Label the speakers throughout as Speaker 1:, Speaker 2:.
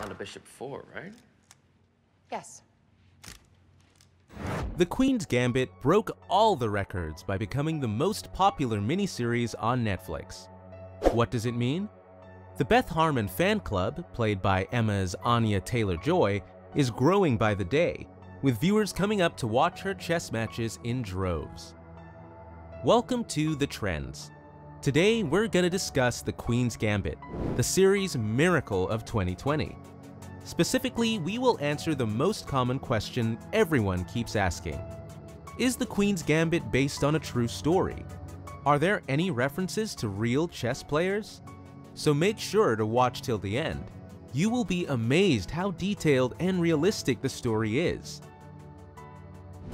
Speaker 1: pawn to bishop 4, right?
Speaker 2: Yes.
Speaker 3: The Queen's Gambit broke all the records by becoming the most popular miniseries on Netflix. What does it mean? The Beth Harmon fan club, played by Emma's Anya Taylor-Joy, is growing by the day, with viewers coming up to watch her chess matches in droves. Welcome to The Trends. Today, we're going to discuss The Queen's Gambit, the series miracle of 2020. Specifically, we will answer the most common question everyone keeps asking. Is The Queen's Gambit based on a true story? Are there any references to real chess players? So make sure to watch till the end. You will be amazed how detailed and realistic the story is.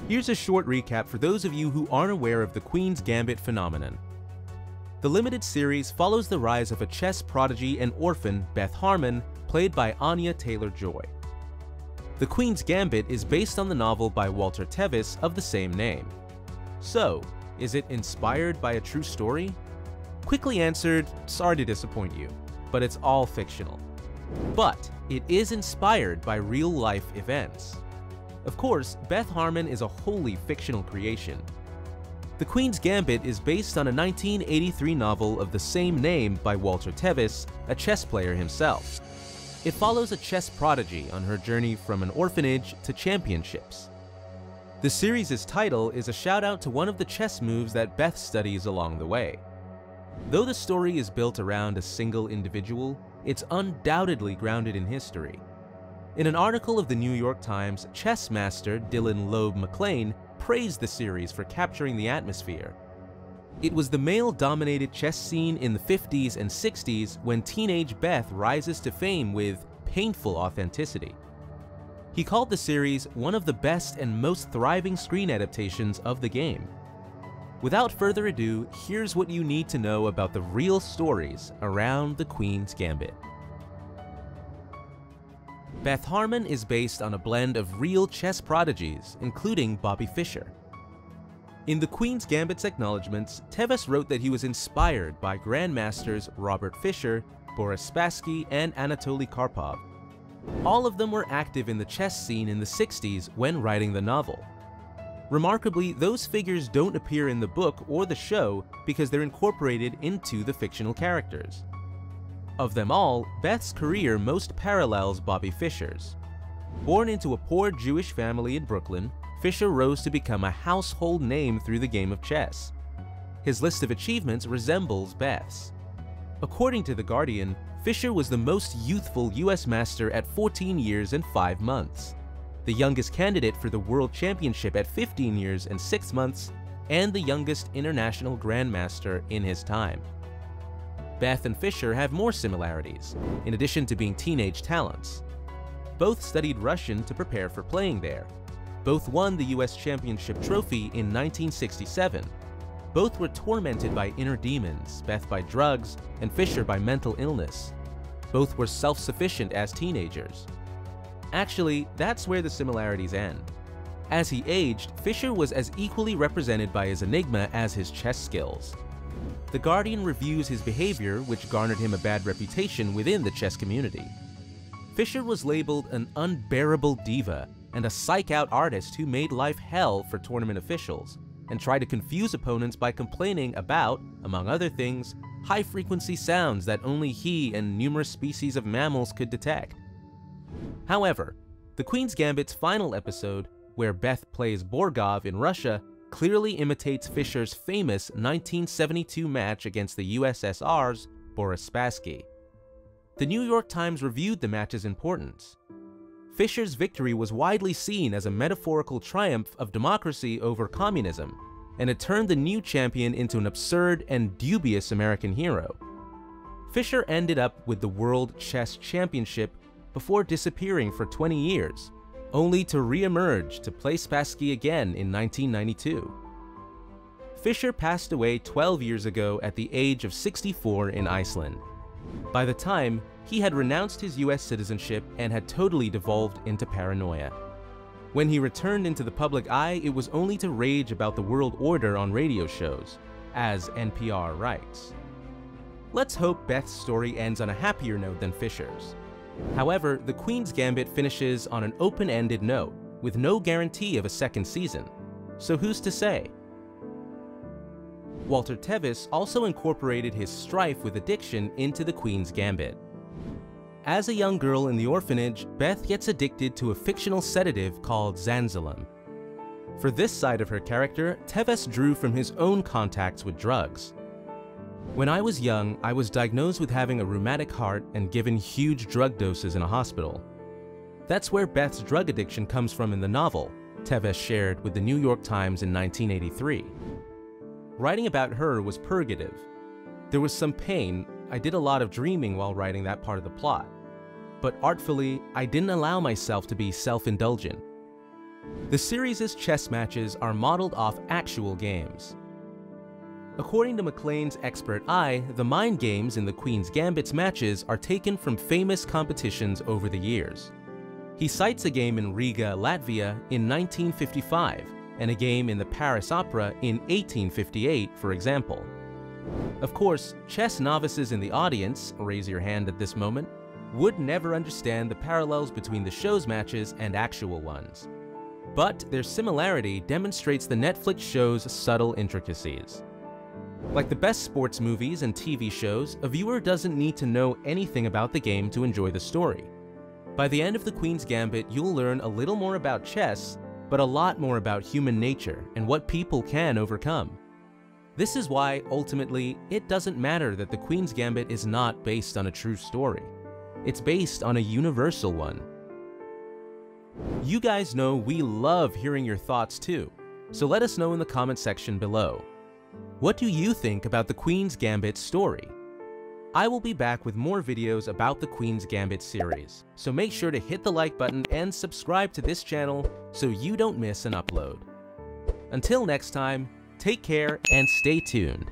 Speaker 3: Here's a short recap for those of you who aren't aware of the Queen's Gambit phenomenon. The limited series follows the rise of a chess prodigy and orphan, Beth Harmon, played by Anya Taylor-Joy. The Queen's Gambit is based on the novel by Walter Tevis of the same name. So, is it inspired by a true story? Quickly answered, sorry to disappoint you, but it's all fictional. But it is inspired by real-life events. Of course, Beth Harmon is a wholly fictional creation. The Queen's Gambit is based on a 1983 novel of the same name by Walter Tevis, a chess player himself. It follows a chess prodigy on her journey from an orphanage to championships. The series' title is a shout out to one of the chess moves that Beth studies along the way. Though the story is built around a single individual, it's undoubtedly grounded in history. In an article of the New York Times, chess master Dylan Loeb McClain praised the series for capturing the atmosphere. It was the male-dominated chess scene in the 50s and 60s when teenage Beth rises to fame with painful authenticity. He called the series one of the best and most thriving screen adaptations of the game. Without further ado, here's what you need to know about the real stories around the Queen's Gambit. Beth Harmon is based on a blend of real chess prodigies, including Bobby Fischer. In the Queen's Gambit's acknowledgements, Tevis wrote that he was inspired by grandmasters Robert Fischer, Boris Spassky, and Anatoly Karpov. All of them were active in the chess scene in the 60s when writing the novel. Remarkably, those figures don't appear in the book or the show because they're incorporated into the fictional characters. Of them all, Beth's career most parallels Bobby Fischer's. Born into a poor Jewish family in Brooklyn, Fischer rose to become a household name through the game of chess. His list of achievements resembles Beth's. According to The Guardian, Fischer was the most youthful US master at 14 years and 5 months, the youngest candidate for the World Championship at 15 years and 6 months, and the youngest international grandmaster in his time. Beth and Fischer have more similarities, in addition to being teenage talents. Both studied Russian to prepare for playing there. Both won the US Championship trophy in 1967. Both were tormented by inner demons, Beth by drugs, and Fischer by mental illness. Both were self-sufficient as teenagers. Actually, that's where the similarities end. As he aged, Fischer was as equally represented by his enigma as his chess skills. The Guardian reviews his behavior, which garnered him a bad reputation within the chess community. Fischer was labeled an unbearable diva and a psych-out artist who made life hell for tournament officials, and tried to confuse opponents by complaining about, among other things, high-frequency sounds that only he and numerous species of mammals could detect. However, the Queen's Gambit's final episode, where Beth plays Borgov in Russia, clearly imitates Fischer's famous 1972 match against the USSR's Boris Spassky. The New York Times reviewed the match's importance. Fischer's victory was widely seen as a metaphorical triumph of democracy over communism, and it turned the new champion into an absurd and dubious American hero. Fischer ended up with the World Chess Championship before disappearing for 20 years, only to re-emerge to play Spassky again in 1992. Fischer passed away 12 years ago at the age of 64 in Iceland. By the time, he had renounced his US citizenship and had totally devolved into paranoia. When he returned into the public eye, it was only to rage about the world order on radio shows, as NPR writes. Let's hope Beth's story ends on a happier note than Fischer's. However, The Queen's Gambit finishes on an open-ended note, with no guarantee of a second season. So who's to say? Walter Tevis also incorporated his strife with addiction into The Queen's Gambit. As a young girl in the orphanage, Beth gets addicted to a fictional sedative called Xanzolam. For this side of her character, Tevis drew from his own contacts with drugs. When I was young, I was diagnosed with having a rheumatic heart and given huge drug doses in a hospital. That's where Beth's drug addiction comes from in the novel, Tevis shared with the New York Times in 1983. Writing about her was purgative. There was some pain, I did a lot of dreaming while writing that part of the plot. But artfully, I didn't allow myself to be self-indulgent. The series' chess matches are modeled off actual games. According to McClain's expert eye, the mind games in the Queen's Gambit's matches are taken from famous competitions over the years. He cites a game in Riga, Latvia in 1955 and a game in the Paris Opera in 1858, for example. Of course, chess novices in the audience, raise your hand at this moment, would never understand the parallels between the show's matches and actual ones. But their similarity demonstrates the Netflix show's subtle intricacies. Like the best sports movies and TV shows, a viewer doesn't need to know anything about the game to enjoy the story. By the end of The Queen's Gambit, you'll learn a little more about chess, but a lot more about human nature and what people can overcome. This is why, ultimately, it doesn't matter that The Queen's Gambit is not based on a true story. It's based on a universal one. You guys know we love hearing your thoughts too, so let us know in the comment section below. What do you think about the Queen's Gambit story? I will be back with more videos about the Queen's Gambit series, so make sure to hit the like button and subscribe to this channel so you don't miss an upload. Until next time, take care and stay tuned.